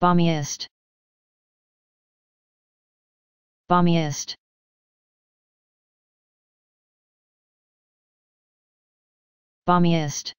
Bombiest. Bombiest. Bombiest.